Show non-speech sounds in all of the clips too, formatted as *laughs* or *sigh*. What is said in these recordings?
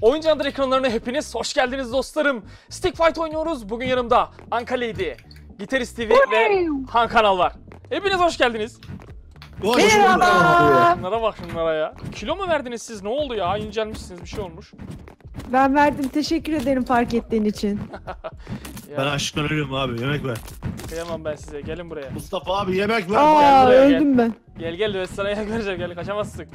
Oyuncu Andır ekranlarına hepiniz hoş geldiniz dostlarım. Stick Fight oynuyoruz. Bugün yanımda Anka Lady, Gitarist TV ve Han Kanal var. Hepiniz hoş geldiniz. Hoş Merhaba. Şunlara bak şunlara ya. Kilo mu verdiniz siz? Ne oldu ya? İncelmişsiniz bir şey olmuş. Ben verdim. Teşekkür ederim fark ettiğin için. *laughs* Ya, Ben aşktan ölüyorum abi yemek ver. kıyamam ben size. Gelin buraya. Mustafa abi yemek ver. Aa buraya, gel. öldüm ben. Gel gel ben sana yak vereceğim. Gel kaçamazsın.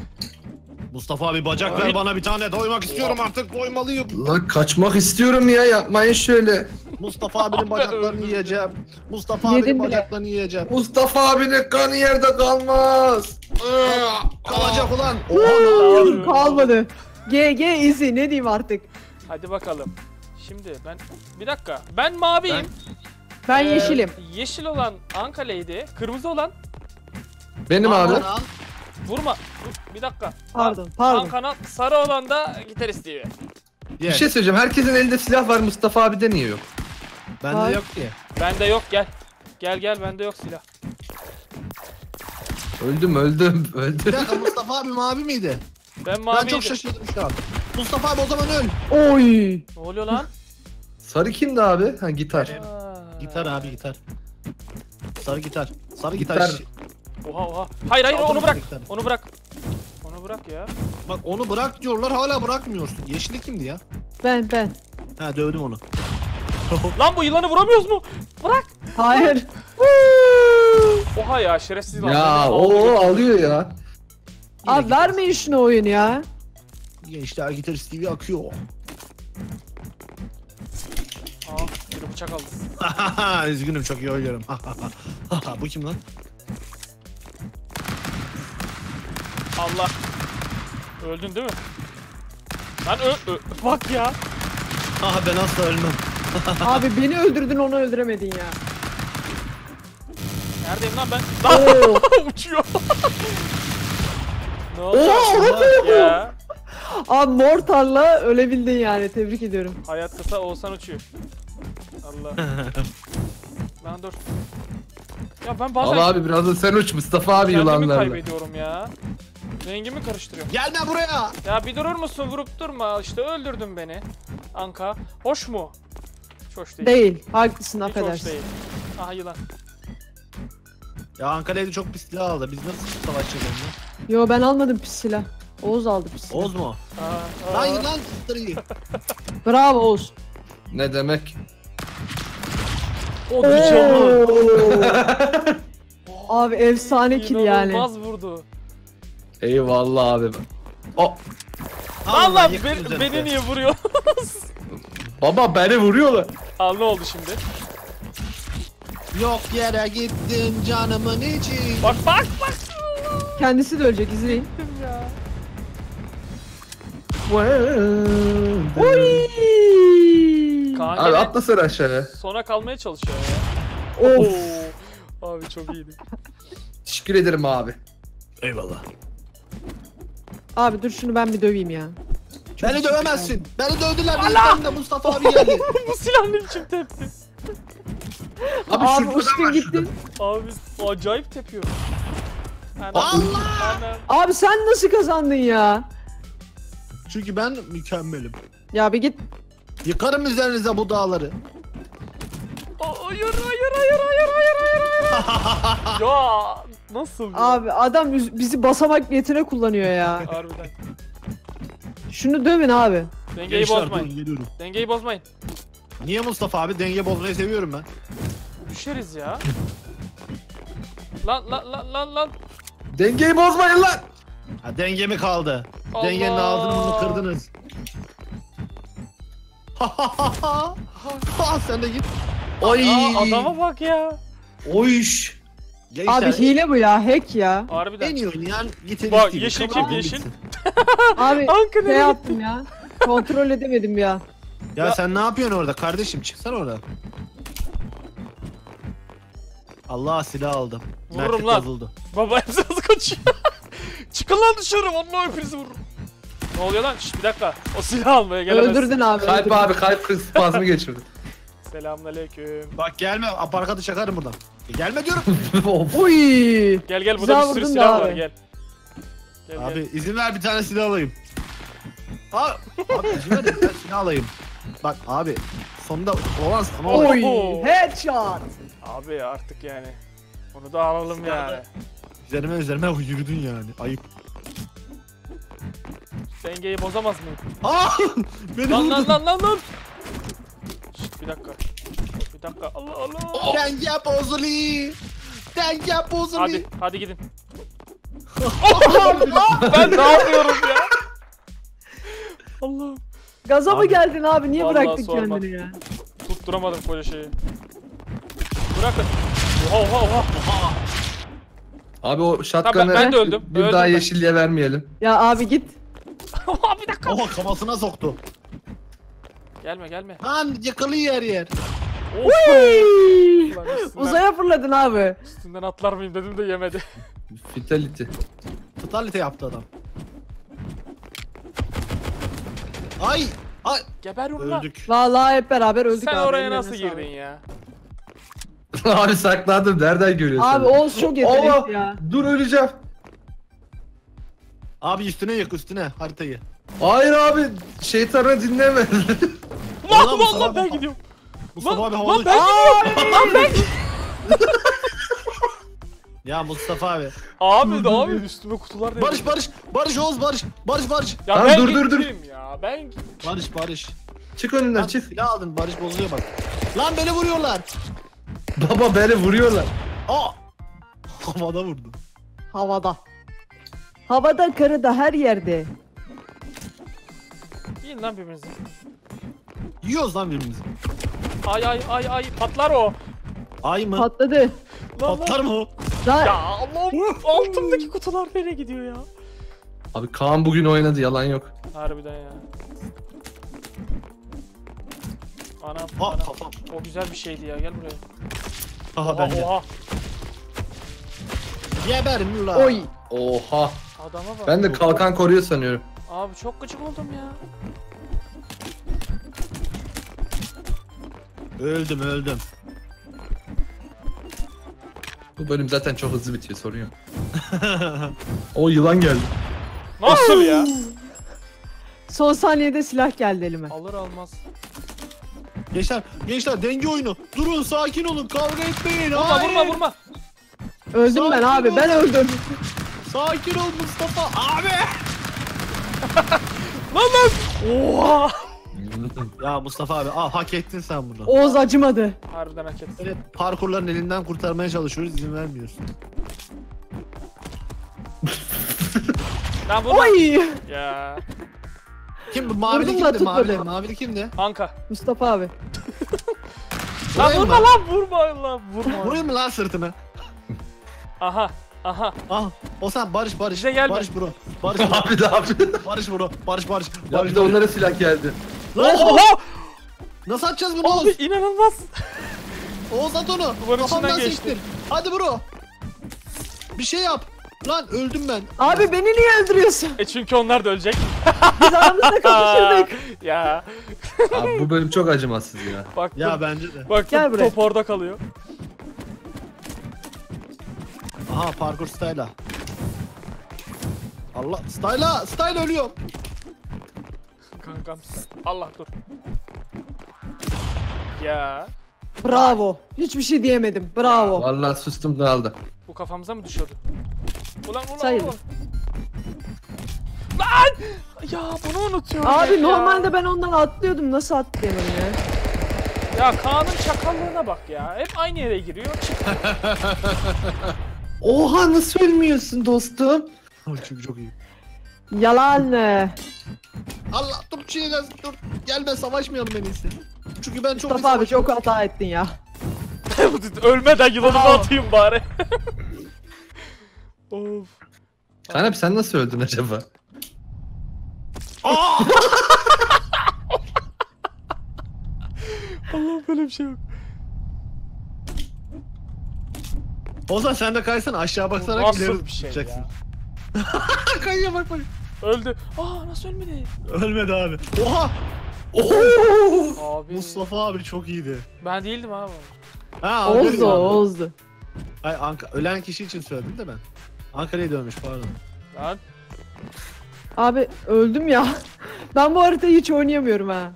Mustafa abi bacak ver bana bir tane doymak istiyorum artık doymalıyım. Lan kaçmak istiyorum ya yapmayın şöyle. Mustafa abinin Ben bacaklarını yiyeceğim. Mustafa Yedim abinin bile. bacaklarını yiyeceğim. Mustafa abinin kanı yerde kalmaz. Kalacak ulan. Oha Kalmadı. GG easy ne diyeyim artık. Hadi bakalım. Şimdi ben... Bir dakika. Ben maviyim. Ben Ee, yeşilim. Yeşil olan Anka Lady. Kırmızı olan... Benim abi. Al, al. Vurma. Dur, bir dakika. Pardon pardon. Kanal. Sarı olan da Gitarist TV. Bir şey söyleyeceğim. Herkesin elinde silah var. Mustafa abide niye yok? Bende Al. yok ki. Bende yok gel. Gel gel bende yok silah. Öldüm öldüm Bir öldüm. dakika Mustafa abi mavi miydi? Ben Ben maviydim. çok şaşırdım şu an. Mustafa abi o zaman öl. Oy. Ne oluyor lan? Sarı kimdi abi? Ha gitar. Aa. Gitar abi gitar. Sarı gitar. Sarı gitar. Gitar. Oha oha. Hayır hayır onu bırak. Onu bırak. Onu bırak ya. Bak onu bırak diyorlar hala bırakmıyorsun. Yeşili kimdi ya? Ben ben. Ha dövdüm onu. *laughs* Lan bu yılanı vuramıyoruz mu? Bırak. Hayır. Oha ya şerefsiz lan. Ya o alıyor ya. Abi vermeyin şunu oyun ya. Gençler gitarist gibi akıyor. Aa bir bıçak aldı. *laughs* Üzgünüm çok iyi oynuyorum. *laughs* Bu kim lan? Allah. Öldün değil mi? Lan ö, ö bak ya. Ah ben asla ölmem. *laughs* Abi beni öldürdün onu öldüremedin ya. Neredeyim lan ben? Lan Oo. *laughs* uçuyor. ne oldu? Oo, Bak ya. Abi mortarla ölebildin yani tebrik ediyorum. Hayat kısa Oğuzhan uçuyor. Allah. *laughs* Lan dur. Ya ben bazen Al abi biraz da sen uç Mustafa abi kendimi yılanlarla. kaybediyorum ya. Rengimi karıştırıyorum. Gelme buraya. Ya bir durur musun vurup durma işte öldürdün beni. Anka. Hoş mu? Hiç hoş değil. Değil. Haklısın Hiç hoş affedersin. değil. Aha yılan. Ya Ankara'ydı çok pis silah aldı. Biz nasıl savaşacağız onunla? Yo ben almadım pis silah. Oğuz aldı pis silah. Oz mu? Aa, Lan aa. yılan sırayı. *laughs* Bravo Oğuz. Ne demek? O canı. *laughs* Abi efsane kill yani. İnanılmaz vurdu. Eyvallah abi. O Allah yıkın be- üzerinde. beni niye vuruyor? baba beni vuruyorlar. Al ne oldu şimdi? Yok yere gittin canımın içi. Bak bak bak. Kendisi de ölecek izleyin. ya. Oy! Kaan Abi atla sen aşağıya. sona kalmaya çalışıyor ya. Of. Oo. Abi çok iyiydi. Teşekkür ederim abi. Eyvallah. Abi dur şunu ben bir döveyim ya. Beni dövemezsin. Beni dövdüler. De Mustafa abi geldi. *laughs* Bu silah ne biçim tepti? Abi, Abi uçtun gittin. Abi acayip tepiyor. Allah! Abi sen nasıl kazandın ya? Çünkü ben mükemmelim. Ya bir git. Yıkarım üzerinize bu dağları. Aa, Hayır hayır hayır hayır hayır hayır hayır. *laughs* ya nasıl? ya? Abi adam üz- bizi basamak niyetine kullanıyor ya. *laughs* Harbiden. Şunu dövün abi. Dengeyi Gençler bozmayın. durun geliyorum. Dengeyi bozmayın. Niye Mustafa abi? Denge bozmayı seviyorum ben. Düşeriz ya. Lan lan lan lan lan. Dengeyi bozmayın lan. Ha dengemi kaldı. Allah. Dengenin ağzını bunu kırdınız. *laughs* ha sen de git. Oy. Aa, adama bak ya. Oyş. Gençler, Abi hile bu ya hack ya. Harbiden. en iyi oynayan gitarist Bak, yeşil kim, yeşil? *laughs* Abi Ankara şey yaptım ya. Kontrol edemedim ya. Ya, Ya- sen ne yapıyorsun orada kardeşim? Çıksana oradan. Allah silah aldım. Vururum Mertlik lan. bozuldu. Baba hepsi hızlı kaçıyor. *laughs* Çıkın lan dışarı. Vallahi hepinizi vururum. Ne oluyor lan? Şşt bir dakika. O silah almaya gelemez. Öldürdün abi. Kalp öldürdün. abi kalp kız spazmı geçirdi. Selamünaleyküm. Bak gelme aparkatı çakarım buradan. E, gelme diyorum. *laughs* of. Uy. Gel gel burada Güzel bir sürü vurdun da silah var abi. gel. Gel Abi gel. izin ver bir tane silah alayım. Aa, abi izin ver de ben silah alayım. Bak abi sonunda olan sana Oy. Oy. Oy headshot. Abi artık yani. Bunu da alalım yani. Üzerime üzerime yürüdün yani. Ayıp. Dengeyi bozamaz mıyım? Aa! *laughs* Beni Lan lan vurdun. lan lan lan. Bir dakika. Bir dakika. Allah Allah. Denge bozuli. Denge bozuli. Hadi hadi gidin. ben ne yapıyorum ya? Allah'ım. Gaza mı Abi, geldin abi? Niye vallahi bıraktın sorma. kendini ya? Tutturamadım koca şeyi. Bırakın. Oha oha oha. Abi o shotgun'ı ben de öldüm. bir Öldüm daha ben. yeşilliğe vermeyelim. Ya abi git. *laughs* Oha bir dakika. Oha kafasına soktu. Gelme gelme. Lan yakalıyor yer yer. Of. Ulan üstünden, Uzaya fırladın abi. üstünden atlar mıyım dedim de yemedi. *laughs* Fatality. Fatality yaptı adam. Ay! Ay! Geber ulan. Öldük. Vallahi hep beraber öldük Sen abi. oraya nasıl sağlık. girdin ya? *laughs* abi sakladım. Nereden görüyorsun? Abi Oğuz çok yetenekli ya. Dur öleceğim. Abi üstüne yak üstüne haritayı. Hayır abi şeytanı dinleme. Lan lan lan ben gidiyorum. Mustafa Lan, ben gidiyorum. Lan ben *laughs* Ya Mustafa abi. Abi de abi üstüme kutular değdi. Barış Barış. Barış Oğuz Barış. Barış Barış. Ya Lan ben dur, dur, dur. ya. Ben. Barış Barış. çık önünden Lan çık. silah aldın Barış bozuluyor bak. Lan beni vuruyorlar. Baba beni vuruyorlar. Aa! *laughs* Havada vurdu. Havada. Havada karıda her yerde. Yiyin lan birbirinizi. Yiyoruz lan birbirimizi. Ay ay ay ay patlar o. Ay mı? Patladı. Lan, Patlar lan. mı o? Lan Ya Allah'ım altımdaki kutular nereye gidiyor ya? Abi Kaan bugün oynadı yalan yok. Harbiden ya. Anam, Aa anam. kafam. O güzel bir şeydi ya gel buraya. Aha Oha, bence. oha. Geberim la. oy. Oha. Adama bak. Ben de kalkan koruyor sanıyorum. Abi çok gıcık oldum ya. Öldüm öldüm. Bu bölüm zaten çok hızlı bitiyor sorun yok. *laughs* o yılan geldi. Nasıl ya? Son saniyede silah geldi elime. Alır almaz. Gençler, gençler denge oyunu. Durun sakin olun kavga etmeyin. Vurma Hayır. vurma vurma. Öldüm ben Sakin abi. ol. Ben öldüm. Sakin ol Mustafa. Abi. Lan lan. Oha. Ya Mustafa abi al hak ettin sen bunu. Oğuz acımadı. Harbiden hak etsin. Böyle parkurların elinden kurtarmaya çalışıyoruz izin vermiyorsun. Lan vurma. Oy. Ya. Kim bu mavili Vurdum da kimdi? Mavili, tutmadı. mavili kimdi? Anka. Mustafa abi. Lan vurma lan vurma lan vurma. Vurayım mı lan sırtını? Aha. Aha. Ah, o sen Barış Barış. Bize gelme. Barış bro. Barış *laughs* bro. abi de abi. Barış bro. Barış Barış. Ya bir de onlara silah geldi. Lan Oha. nasıl atacağız bunu Abi Oğuz? inanılmaz. Oğuz at onu. Duvarın Kafamdan geçti. sektir. Hadi bro. Bir şey yap. Lan öldüm ben. Abi beni niye öldürüyorsun? E çünkü onlar da ölecek. *laughs* Biz aramızda kapışırdık. *laughs* ya. Abi bu bölüm çok acımasız ya. Bak Ya bence de. Bak Gel buraya. top orada kalıyor. Aha parkur style'a. Allah style'a style ölüyor. Kankam. Allah dur. Ya. Bravo. Hiçbir şey diyemedim. Bravo. Vallahi sustum dağıldı. Bu kafamıza mı düşüyordu? Ulan ulan Sayılır. ulan. Lan! Ya bunu unutuyorum. Abi ya. normalde ben ondan atlıyordum. Nasıl atlayamadım ya? Ya Kaan'ın çakallığına bak ya. Hep aynı yere giriyor. Çık. *laughs* Oha nasıl ölmüyorsun dostum? Çünkü çok iyi. Yalan. Allah dur bir şey dur. Gelme savaşmayalım en iyisi. Çünkü ben çok Mustafa abi çok hata ettin ya. *laughs* Ölmeden yılanımı Aa. atayım bari. *laughs* of. Abi sen nasıl öldün acaba? Aa! *laughs* Allah böyle bir şey yok. Ozan sen de kaysana aşağı baksarak Nasıl ileri bir şey tutacaksın. ya? *laughs* Kayıyor bak bak. Öldü. Aa nasıl ölmedi? Ölmedi abi. Oha! Abi. Mustafa abi çok iyiydi. Ben değildim abi. Ha Oğuz'du. Oğuz'du. Ay Anka ölen kişi için söyledim de ben. Ankara'yı dövmüş pardon. Lan. Abi öldüm ya. *laughs* Ben bu haritayı hiç oynayamıyorum ha.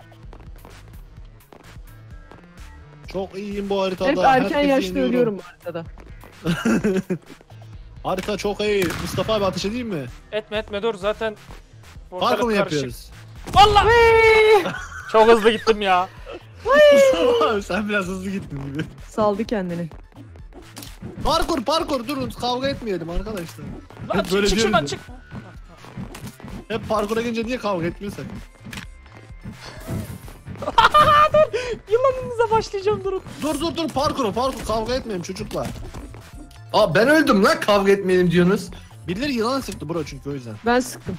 Çok iyiyim bu haritada. Hep erken herkesi yaşta yeniyorum. ölüyorum bu haritada. *laughs* Harita çok iyi. Mustafa abi ateş edeyim mi? Etme etme dur zaten. mu karışık. yapıyoruz? Vallahi *laughs* çok hızlı gittim ya. Mustafa abi sen biraz hızlı gittin gibi. Saldı kendini. Parkur parkur durun kavga etmeyelim arkadaşlar. Lan Hep çık, böyle çık şuradan çık. Hep parkura gelince niye kavga etmiyorsak? *laughs* Yılanınıza başlayacağım durun. Dur dur dur parkur parkur kavga etmeyelim çocuklar. Aa ben öldüm lan kavga etmeyelim diyorsunuz. Birileri yılan sıktı bro çünkü o yüzden. Ben sıktım.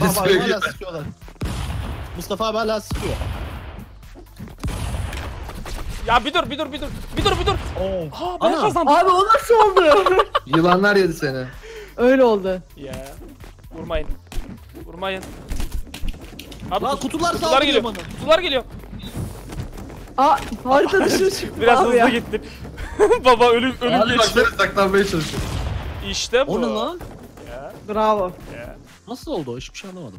Bak bak hala sıkıyorlar. Mustafa abi hala sıkıyor. Ya bir dur bir dur bir dur. Bir dur bir dur. Oo. Ha ben Ana. kazandım. Abi o nasıl oldu? *laughs* Yılanlar yedi seni. Öyle oldu. Ya. Vurmayın. Vurmayın. Abi Lan kut- kutular kutular saldırıyor geliyor. bana. Kutular geliyor. Aa harita dışına çıktı Biraz abi hızlı ya. gittin. *laughs* Baba ölüm ölüm Hadi geçti. baksana saklanmaya çalışıyorum. İşte bu. O ne lan? Ya, Bravo. ya. Nasıl oldu o? Hiçbir şey anlamadım.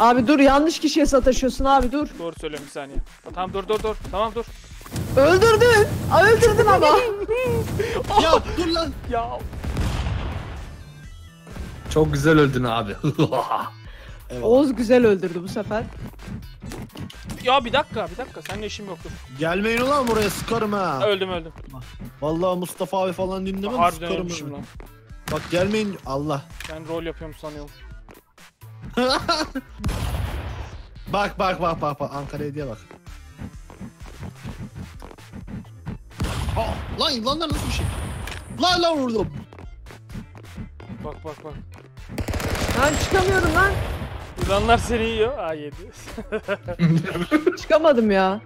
Abi dur yanlış kişiye sataşıyorsun abi dur. Doğru söylüyorum bir saniye. Tamam dur dur dur. Tamam dur. Öldürdün. Aa, öldürdün ama. *laughs* ya dur lan. Ya Çok güzel öldün abi. *laughs* Eyvallah. Oğuz güzel öldürdü bu sefer. Ya bir dakika bir dakika. Seninle işim yoktur. Gelmeyin ulan buraya sıkarım ha. Öldüm öldüm. Vallahi Mustafa abi falan dinlemem Harbiden sıkarım. ölmüşüm ha. lan. Bak gelmeyin Allah. Ben rol yapıyorum sanıyorum. *laughs* Bak bak bak bak bak Ankara hediye bak. Aa, lan yılanlar nasıl bir şey? Lan lan vurdum. Bak bak bak. Ben çıkamıyorum lan. Yılanlar seni yiyor. Aa yedi. *laughs* Çıkamadım ya.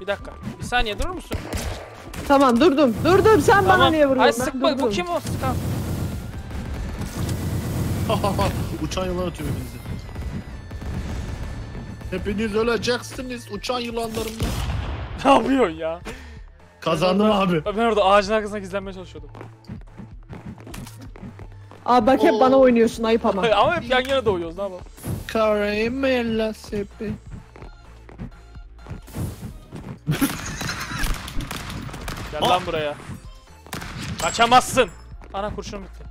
bir dakika. Bir saniye durur musun? Tamam durdum. Durdum sen bana niye vuruyorsun? Ay Ben sıkma. Bu durdum. kim o? Sıkan. *laughs* Uçan yılan atıyor hepinizi. Hepiniz öleceksiniz uçan yılanlarımla. Ne yapıyorsun ya? Kazandım abi. Ben orada ağacın arkasına gizlenmeye çalışıyordum. Abi bak hep Oo. bana oynuyorsun ayıp ama. *laughs* Ama hep yan yana doğuyoruz ne yapalım? Caramella sepi. Gel lan buraya. Kaçamazsın. Ana kurşunum bitti.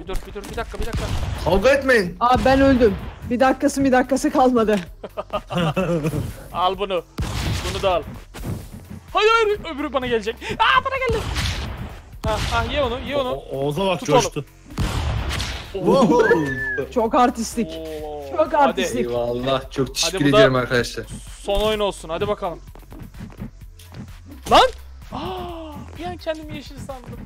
Bir dur bir dur bir dakika bir dakika. kavga etmeyin. Abi ben öldüm. Bir dakikası bir dakikası kalmadı. *laughs* Al bunu. Bunu da al. Hayır hayır öbürü bana gelecek. Aa bana geldi. Ha ye onu ye onu. O- Oğuz'a bak Tut coştu. Oo. Çok artistik. Oo. Çok Hadi artistik. Eyvallah çok teşekkür ediyorum arkadaşlar. son oyun olsun hadi bakalım. Lan! Aa, bir an kendimi yeşil sandım.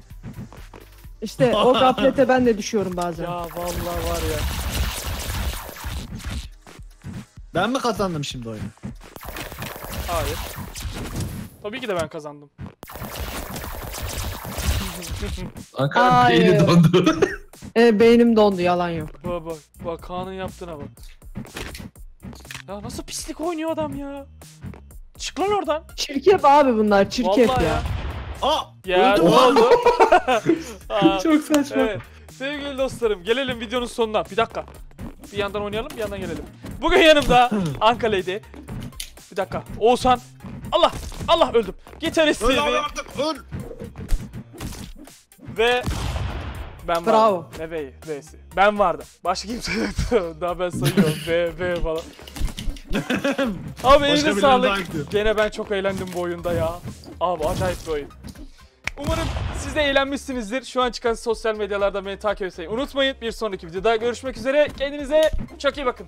İşte o *laughs* gaflete ben de düşüyorum bazen. Ya vallahi var ya. Ben mi kazandım şimdi oyunu? Hayır. Tabii ki de ben kazandım. Ankara Hayır. beyni dondu. *laughs* E, beynim dondu yalan yok. Bak bak bak Kaan'ın yaptığına bak. Ya nasıl pislik oynuyor adam ya. Çık lan oradan. Çirkef abi bunlar çirkef Vallahi ya. ya. Aa! Ya ne oldu? *laughs* Aa, çok saçma. evet. Sevgili dostlarım gelelim videonun sonuna. Bir dakika. Bir yandan oynayalım bir yandan gelelim. Bugün yanımda *laughs* Ankara'ydı. Bir dakika. Oğuzhan. Allah. Allah öldüm. Gitarist Öl abi artık öl. Ve ben Bravo. vardım. Ne bey? B'si. Ben vardım. Başka kimse yoktu. *laughs* Daha ben sayıyorum. B, B falan. *laughs* Abi birileri sağlık. Gene ben çok eğlendim bu oyunda ya. Abi acayip bir oyun. Umarım siz de eğlenmişsinizdir. Şu an çıkan sosyal medyalarda beni takip etmeyi unutmayın. Bir sonraki videoda görüşmek üzere. Kendinize çok iyi bakın.